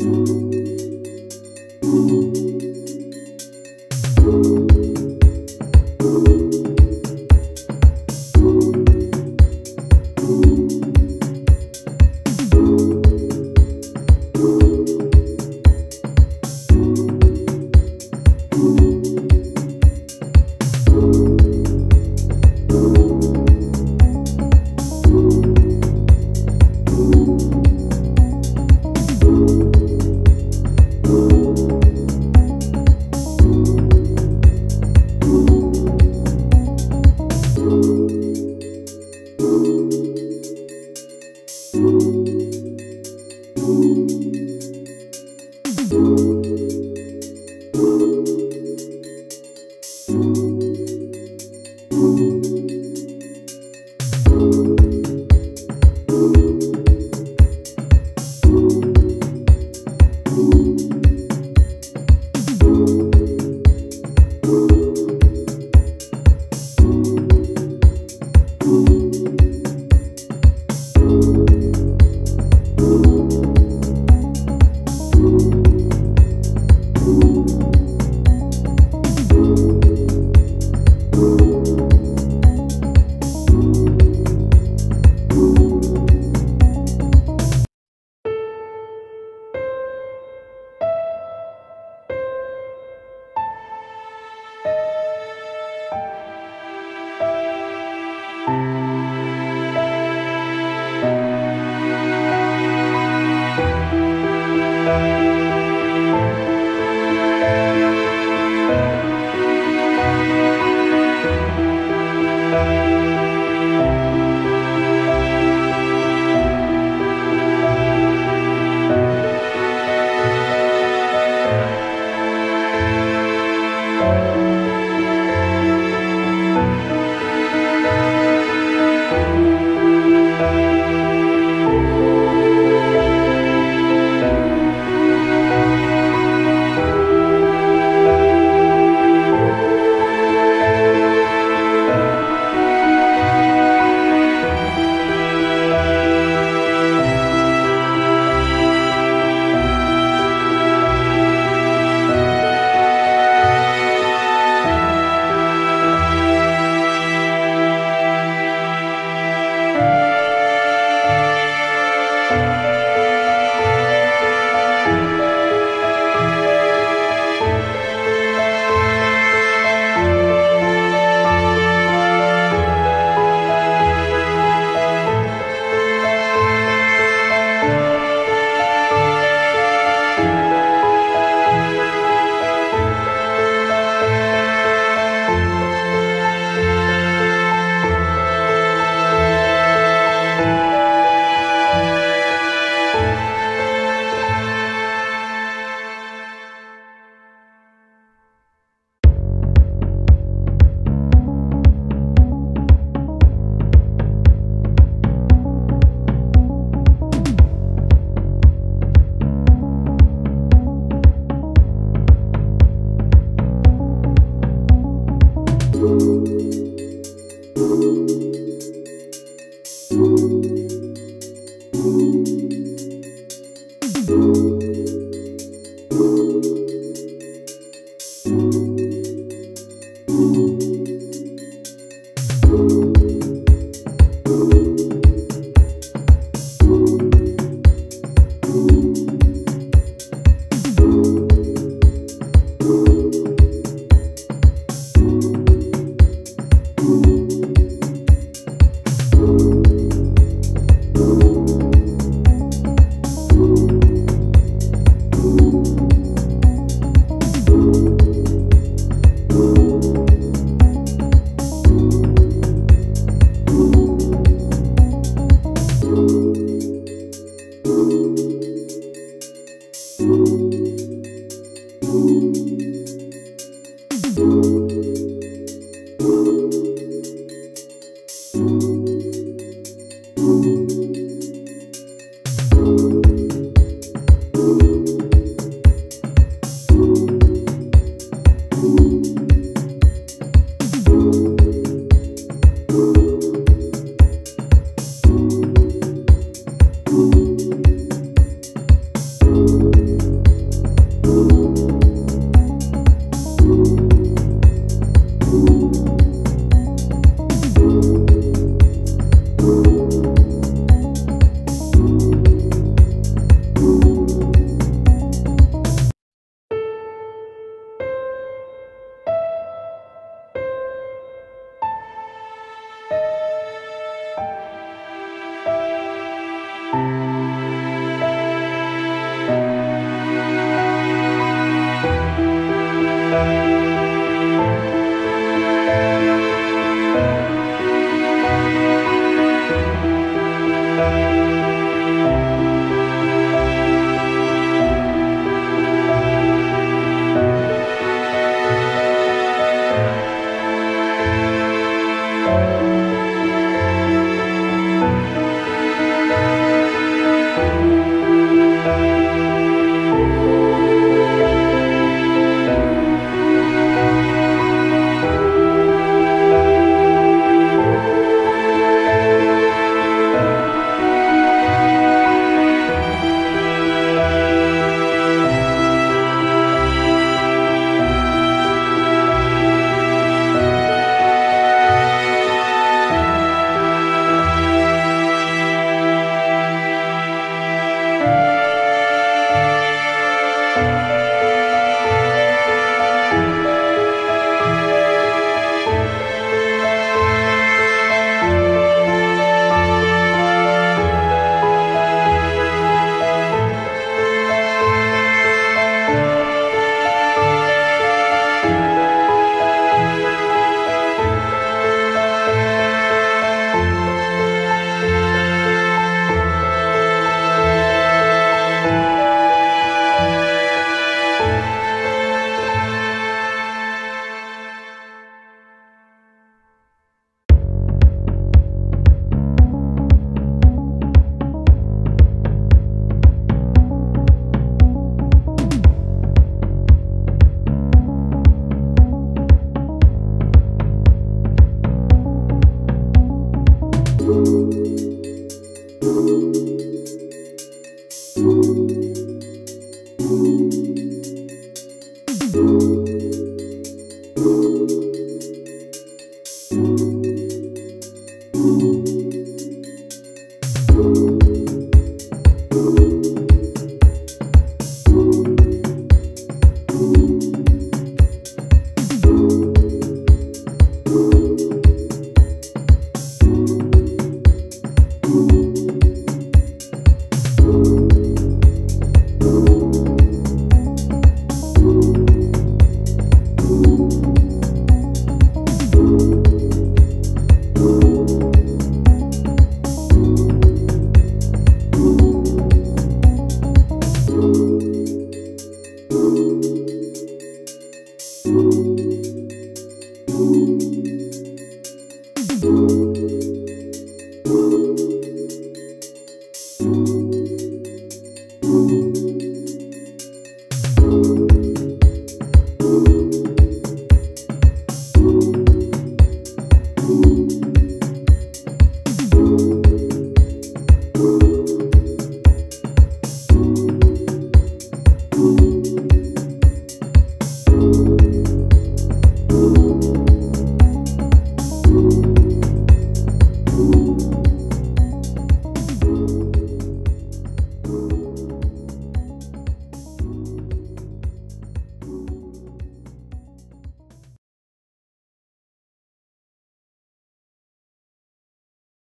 you